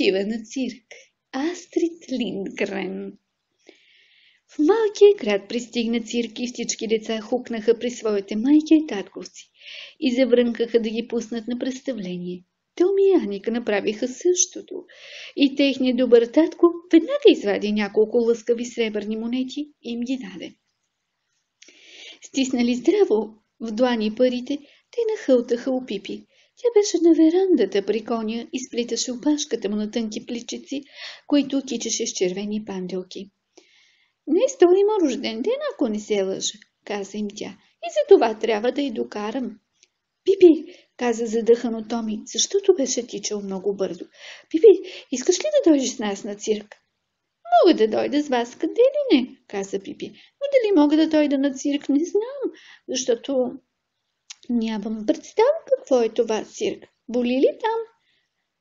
отива на цирк. Астрид Линдгрен В малкия град пристигна цирк и всички деца хукнаха при своите майки и татковци и заврънкаха да ги пуснат на представление. Томи и Аника направиха същото и техният добър татко веднага извади няколко лъскави сребърни монети и им ги даде. Стиснали здраво в длани парите, те нахълтаха у Пипи. Тя беше на верандата при коня и сплиташе опашката му на тънки пличици, които кичеше с червени панделки. Днес той има рожден ден, ако не се лъжа, каза им тя. И за това трябва да й докарам. Пипи, каза задъхано Томи, защото беше тичал много бързо. Пипи, искаш ли да дойдеш с нас на цирк? Мога да дойда с вас, къде ли не, каза Пипи. Но дали мога да дойда на цирк, не знам, защото нямам представа какво е това цирк. Боли ли там?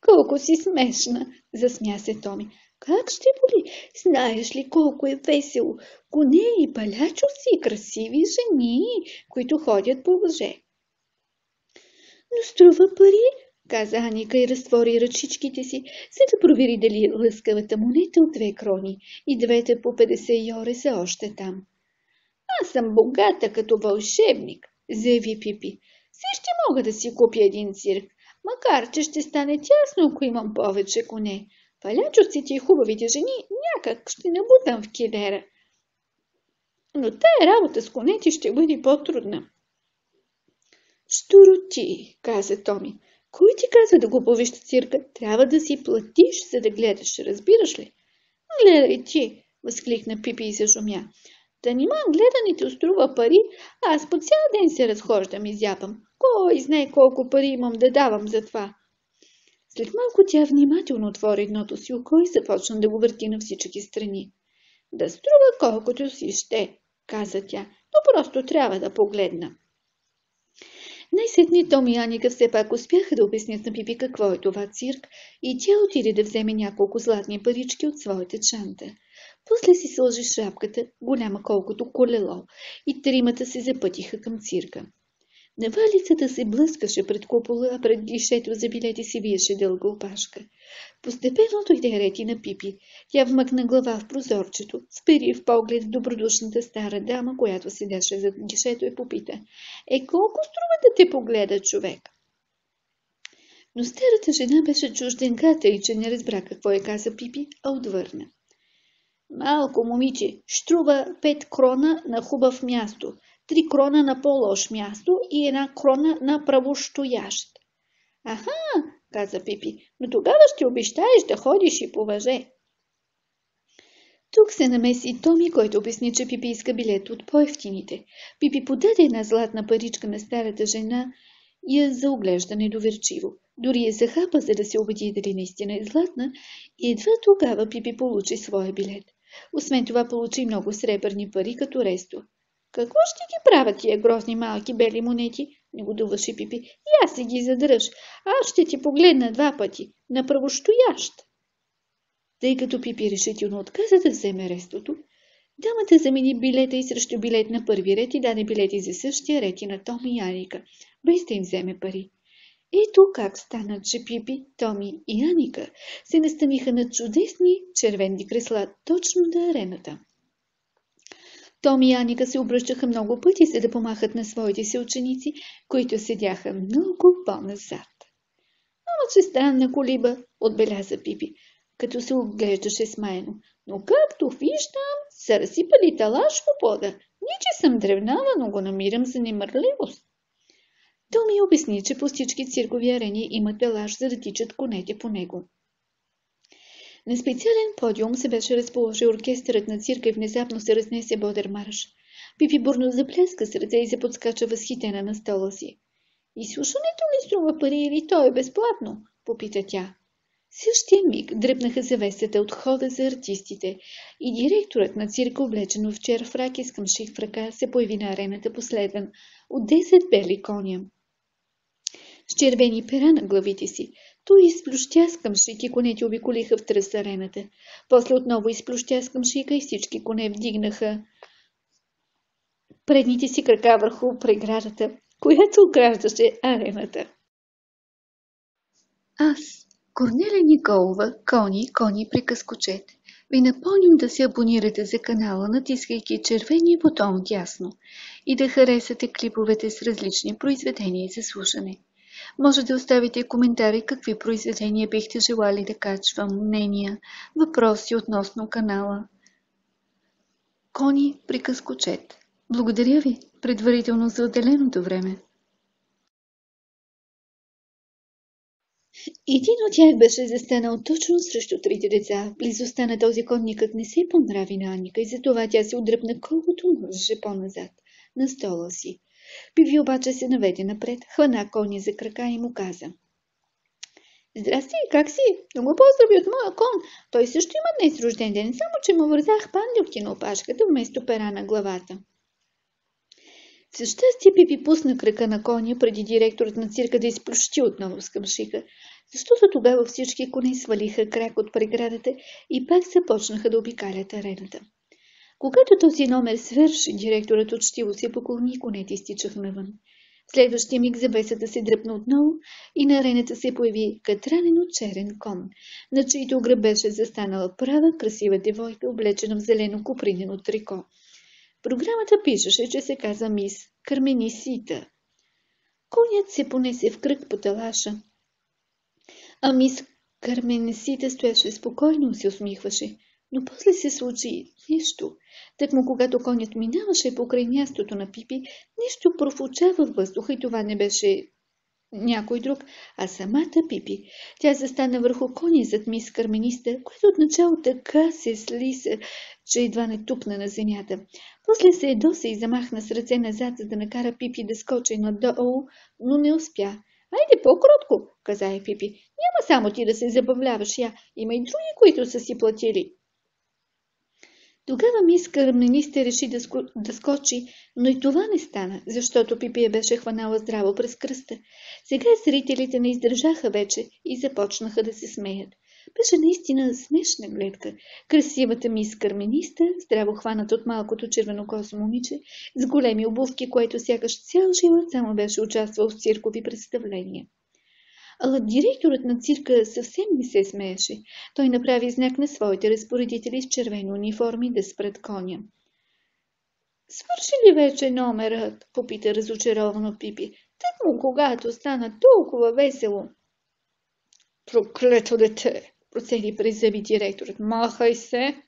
Колко си смешна, засмя се Томи. Как ще боли? Знаеш ли колко е весело? Коне и палячоци, красиви жени, които ходят по въже. Но струва пари, каза Аника и разтвори ръчичките си, за да провери дали лъскавата монета от две крони и двете по 50 йоре са още там. Аз съм богата като вълшебник, заяви Пипи. Все ще мога да си купя един цирк, макар че ще стане тясно, ако имам повече коне. Палячовците и хубавите жени някак ще набутам в килера. Но тая работа с конете ще бъде по-трудна. Штуро ти, каза Томи. Кой ти каза да го повиш цирка? Трябва да си платиш, за да гледаш, разбираш ли? Гледай ти, възкликна Пипи и зажумя. Да нима гледането струва пари, аз по цял ден се разхождам и зяпам. Кой знае колко пари имам да давам за това? След малко тя внимателно отвори едното си око и започна да го върти на всички страни. Да струва колкото си ще, каза тя, но просто трябва да погледна. Най-сетне Том и Аника все пак успяха да обяснят на Пипи какво е това цирк и тя отиде да вземе няколко златни парички от своята чанта. После си сложи шапката, голяма колкото колело, и тримата се запътиха към цирка. Навалицата се блъскаше пред купола, а пред гишето за билети си виеше дълга опашка. Постепенно дойде рети на Пипи. Тя вмъкна глава в прозорчето, спери в поглед добродушната стара дама, която седеше зад гишето и попита. Е, колко струва да те погледа човек? Но старата жена беше чужденката и че не разбра какво е каза Пипи, а отвърна. Малко, момиче, струва пет крона на хубав място – три крона на по-лош място и една крона на правостоящ. Аха, каза Пипи, но тогава ще обещаеш да ходиш и по въже. Тук се намеси Томи, който обясни, че Пипи иска билет от по-ефтините. Пипи подаде една златна паричка на старата жена и я заоглежда недоверчиво. Дори я захапа, за да се убеди дали наистина е златна, и едва тогава Пипи получи своя билет. Освен това получи много сребърни пари като ресто. Какво ще ги правят тия грозни малки бели монети? Негодуваше Пипи. И аз си ги задръж. Аз ще ти погледна два пъти. На правостоящ. Тъй като Пипи решително отказа да вземе рестото, дамата замени билета и срещу билет на първи ред и даде билети за същия ред и на Томи и Аника, без да им вземе пари. Ето как стана, че Пипи, Томи и Аника се настаниха на чудесни червени кресла точно на арената. Том и Аника се обръщаха много пъти, за да помахат на своите си ученици, които седяха много по-назад. Ама, че странна колиба, отбеляза Пипи, като се оглеждаше смаяно. Но както виждам, са разсипали талаш в пода. Не, съм древнава, но го намирам за немърливост. Той ми обясни, че по всички циркови арени имат талаш, за да тичат конете по него. На специален подиум се беше разположил оркестърът на цирка и внезапно се разнесе бодър марш. Пипи бурно запляска сърце и се подскача възхитена на стола си. Изслушването ли струва пари или то е безплатно? Попита тя. Същия миг дръпнаха завесата от хода за артистите и директорът на цирка, облечен в чер фрак и с в ръка, се появи на арената последван от 10 бели коня. С червени пера на главите си, той изплющя с къмшик и конете обиколиха в тръс арената. После отново изплющя къмшика и всички коне вдигнаха предните си крака върху преградата, която ограждаше арената. Аз, Корнелия Николова, Кони, Кони приказкочет. Ви напомням да се абонирате за канала, натискайки червения бутон дясно и да харесате клиповете с различни произведения за слушане. Може да оставите коментари какви произведения бихте желали да качвам, мнения, въпроси относно канала. Кони приказкочет. Благодаря ви предварително за отделеното време. Един от тях беше застанал точно срещу трите деца. Близостта на този кон никак не се понрави на Аника и затова тя се отдръпна колкото можеше по-назад, на стола си. Пиви обаче се наведе напред, хвана коня за крака и му каза. Здрасти, как си? Да го поздрави от моя кон. Той също има днес рожден ден, само че му вързах пандюкти на опашката вместо пера на главата. За щастие Пипи пусна крака на коня преди директорът на цирка да изплющи отново с къмшика, защото тогава всички кони свалиха крак от преградата и пак започнаха да обикалят арената. Когато този номер свърши, директорът учтиво се поклони конете изтичаха навън. В следващия миг завесата се дръпна отново и на арената се появи катранен от черен кон, на чието гръб беше застанала права красива девойка, облечена в зелено купринено трико. Програмата пишеше, че се каза мис Карменисита. Конят се понесе в кръг по талаша, а мис Карменисита стоеше спокойно и се усмихваше. Но после се случи нещо. Так му когато конят минаваше покрай мястото на Пипи, нещо профучава в въздуха и това не беше някой друг, а самата Пипи. Тя застана върху коня зад мис Кармениста, което отначало така се слиса, че едва не тупна на земята. После се едоса и замахна с ръце назад, за да накара Пипи да скочи надолу, но не успя. Айде по-кротко, каза и Пипи. Няма само ти да се забавляваш я, има и други, които са си платили. Тогава мис Кармениста реши да, ско... да скочи, но и това не стана, защото Пипи я беше хванала здраво през кръста. Сега зрителите не издържаха вече и започнаха да се смеят. Беше наистина смешна гледка. Красивата мис Кармениста, здраво хванат от малкото червенокосо момиче, с големи обувки, което сякаш цял живот само беше участвал в циркови представления. Ала директорът на цирка съвсем не се смееше. Той направи знак на своите разпоредители с червени униформи да спрат коня. Свърши ли вече номерът? попита разочаровано Пипи. Так му когато стана толкова весело. Проклето дете, процеди през зъби директорът. Махай се!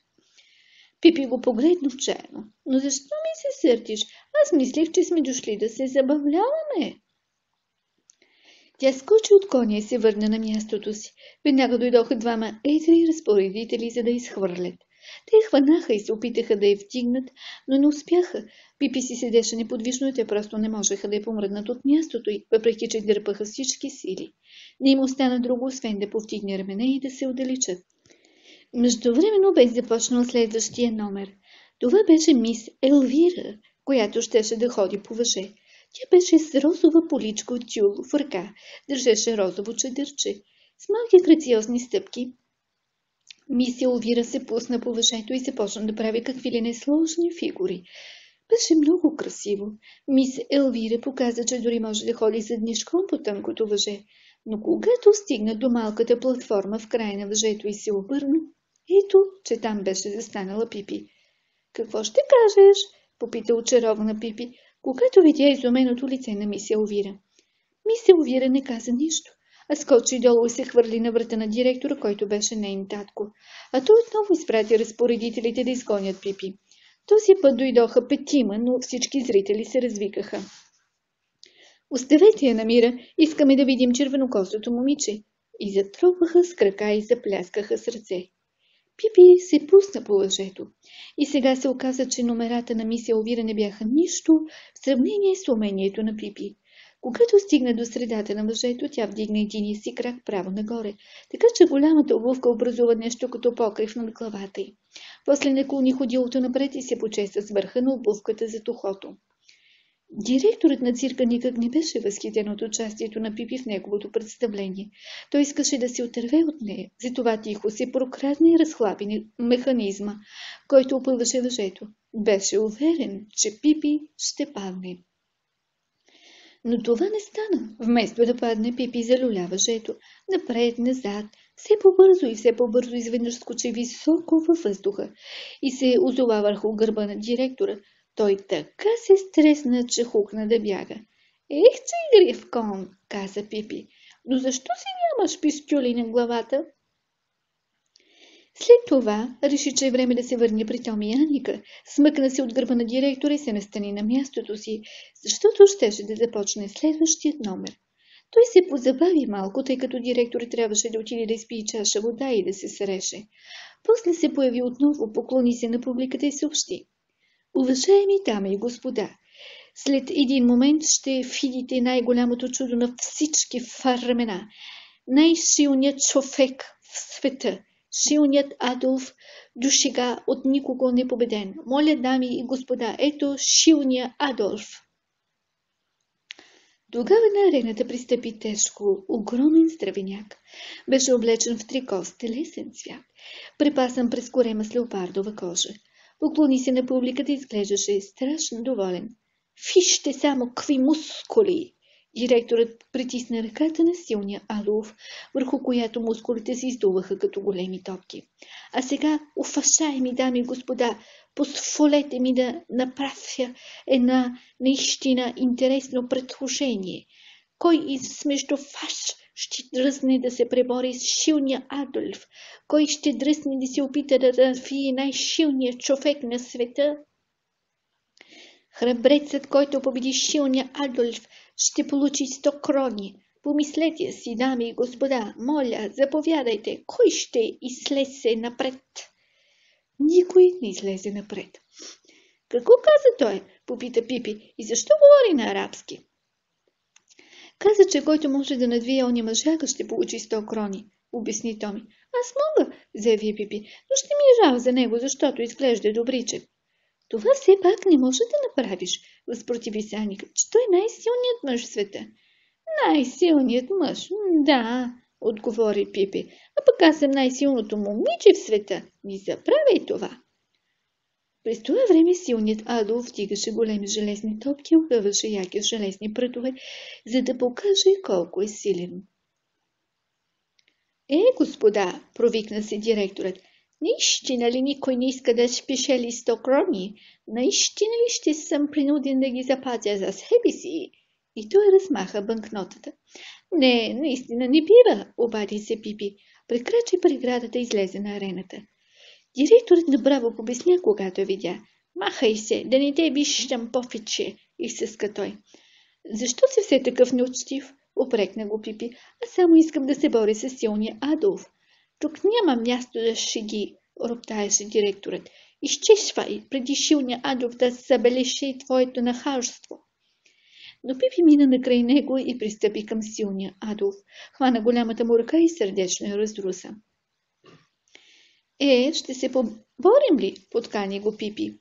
Пипи го погледна отчаяно. Но защо ми се сърдиш? Аз мислех, че сме дошли да се забавляваме. Тя скочи от коня и се върна на мястото си. Веднага дойдоха двама едри разпоредители, за да изхвърлят. Те хванаха и се опитаха да я втигнат, но не успяха. Пипи си седеше неподвижно и те просто не можеха да я помръднат от мястото й, въпреки че дърпаха всички сили. Не им остана друго, освен да повтигне рамене и да се отдалечат. Междувременно бе започнал следващия номер. Това беше мис Елвира, която щеше да ходи по въже. Тя беше с розова поличка от тюл в ръка, държеше розово чадърче. С малки грациозни стъпки Мисия Овира се пусна по въжето и започна да прави какви ли несложни фигури. Беше много красиво. Мис Елвира показа, че дори може да ходи заднишком по тънкото въже. Но когато стигна до малката платформа в края на въжето и се обърна, ето, че там беше застанала Пипи. Какво ще кажеш? попита очарована Пипи, когато видя изуменото лице на мисия Овира. Мисия Овира не каза нищо, а скочи долу и се хвърли на врата на директора, който беше нейн татко. А той отново изпрати разпоредителите да изгонят Пипи. Този път дойдоха петима, но всички зрители се развикаха. Оставете я намира, искаме да видим червенокосото момиче. И затропаха с крака и запляскаха с ръце. Пипи се пусна по лъжето. И сега се оказа, че номерата на мисия Овира не бяха нищо в сравнение с умението на Пипи. Когато стигна до средата на въжето, тя вдигна единия си крак право нагоре, така че голямата обувка образува нещо като покрив над главата й. После наклони ходилото напред и се почеса с върха на обувката за тухото. Директорът на цирка никак не беше възхитен от участието на Пипи в неговото представление. Той искаше да се отърве от нея, затова тихо се прокрадна и разхлаби механизма, който опълваше въжето. Беше уверен, че Пипи ще падне. Но това не стана. Вместо да падне, Пипи залюля въжето. Напред, назад, Все по-бързо и все по-бързо изведнъж скочи високо във въздуха и се озова върху гърба на директора. Той така се стресна, че хукна да бяга. Ех, че игрив кон, каза Пипи. Но защо си нямаш пистюли на главата? След това реши, че е време да се върне при Томи и Аника. Смъкна се от гърба на директора и се настани на мястото си, защото щеше да започне следващият номер. Той се позабави малко, тъй като директор трябваше да отиде да изпие чаша вода и да се среше. После се появи отново, поклони се на публиката и съобщи. Уважаеми дами и господа, след един момент ще видите най-голямото чудо на всички времена. Най-силният човек в света. Силният Адолф до сега от никого не победен. Моля, дами и господа, ето силния Адолф. Тогава на арената пристъпи тежко, огромен здравеняк. Беше облечен в трико с телесен цвят, препасан през корема с леопардова кожа. Поклони се на публиката и изглеждаше страшно доволен. Вижте само какви мускули! Директорът притисна ръката на силния Алов, върху която мускулите се издуваха като големи топки. А сега, уважаеми дами и господа, позволете ми да направя една наистина интересно предложение. Кой измежду вас ще дръзне да се пребори с силния Адолф? Кой ще дръзне да се опита да развие най-силният човек на света? Храбрецът, който победи силния Адолф, ще получи сто крони. Помислете си, дами и господа, моля, заповядайте, кой ще излезе напред? Никой не излезе напред. Какво каза той? Попита Пипи. И защо говори на арабски? Каза, че който може да надвие оня мъжака, ще получи сто крони, обясни Томи. Аз мога, заяви Пипи, но ще ми е жал за него, защото изглежда добричък. Това все пак не може да направиш, възпротиви се Аника, че той е най-силният мъж в света. Най-силният мъж, да, отговори Пипи. А пък аз съм най-силното момиче в света. Ни заправяй това. През това време силният Адол вдигаше големи железни топки огъваше яки железни прътове, за да покаже колко е силен. Е, господа, провикна се директорът, наистина ли никой не иска да спешели сто крони? Наистина ли ще съм принуден да ги запазя за себе си? И той размаха банкнотата. Не, наистина не бива, обади се Пипи. Прекрачи преградата и излезе на арената. Директорът направо побесня, когато я видя. Махай се, да не те виждам повече, изсъска той. Защо си все такъв неучтив? Опрекна го Пипи. Аз само искам да се боря с силния Адолф. Тук няма място да шеги, роптаеше директорът. Изчезвай, преди силния Адолф да забележи твоето нахалство. Но Пипи мина накрай него и пристъпи към силния Адолф. Хвана голямата му ръка и сърдечно я разруса. Е, ще се поборим ли? Подкани го Пипи.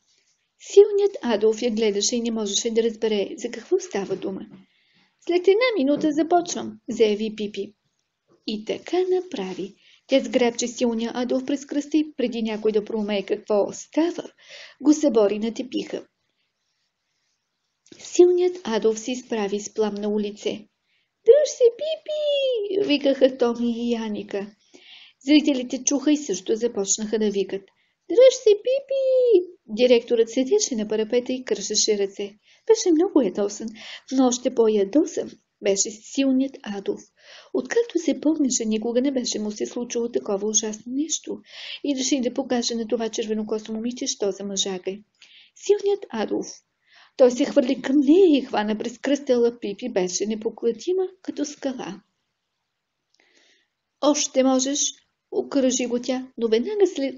Силният Адолф я гледаше и не можеше да разбере за какво става дума. След една минута започвам, заяви Пипи. И така направи. Тя сграбче силния Адолф през кръста и преди някой да проумее какво става, го събори на тепиха. Силният Адолф се изправи с пламна улице. Дръж се, Пипи! викаха Томи и Яника. Зрителите чуха и също започнаха да викат. Дръж се, Пипи! Директорът седеше на парапета и кършеше ръце. Беше много ядосан, но още по-ядосан беше силният Адолф. Откакто се помнеше, никога не беше му се случило такова ужасно нещо и реши да покаже на това червенокосо момиче, що за мъжага е. Силният Адолф той се хвърли към нея и хвана през кръстела Пипи, беше непоклатима като скала. Още можеш, окръжи го тя, но веднага след,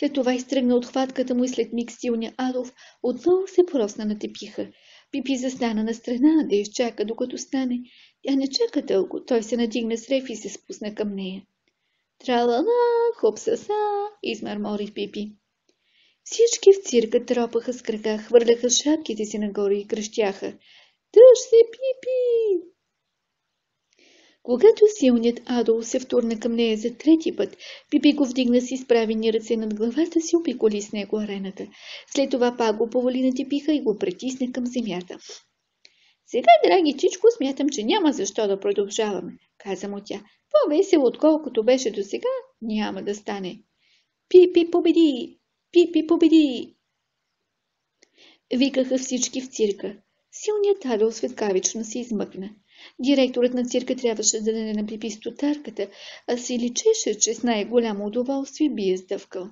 след това изтръгна от хватката му и след миг силния Адолф отново се просна на тепиха. Пипи застана на страна да изчака, докато стане. Тя не чака дълго. Той се надигна с рев и се спусна към нея. Тралала, хопсаса, измърмори Пипи. Всички в цирка тропаха с крака, хвърляха шапките си нагоре и кръщяха. Дръж се, Пипи! Когато силният Адол се втурна към нея за трети път, Пипи го вдигна с изправени ръце над главата си, опиколи с него арената. След това пак го повали на типиха и го притисна към земята. Сега, драги чичко, смятам, че няма защо да продължаваме, каза му тя. По-весело, отколкото беше до сега, няма да стане. Пипи победи! Пипи победи! Викаха всички в цирка. Силният Адол светкавично се измъкна. Директорът на цирка трябваше да даде на Пипи стотарката, а си личеше, че с най-голямо удоволствие би е сдъвкал.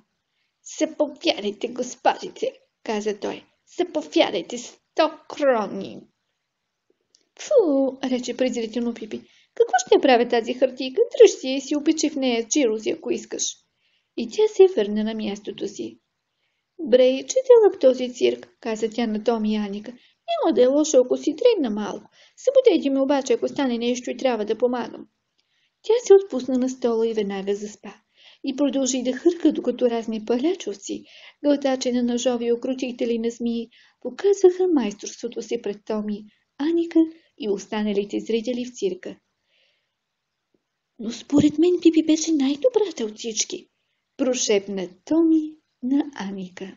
Съповядайте, господите, каза той. Съповядайте сто крони. Фу, рече презрително Пипи. Какво ще правя тази хартийка? Дръж си и си опечи в нея чирози, ако искаш. И тя се върна на мястото си. Брей, че дълъг този цирк, каза тя на Томи и Аника. Няма да е лошо, ако си трегна малко. Събудете ме обаче, ако стане нещо и трябва да помагам. Тя се отпусна на стола и веднага заспа. И продължи да хърка, докато разни палячовци, гълтачи на ножови и окрутители на змии, показаха майсторството си пред Томи, Аника и останалите зрители в цирка. Но според мен Пипи беше най-добрата от всички, прошепна Томи на Аника.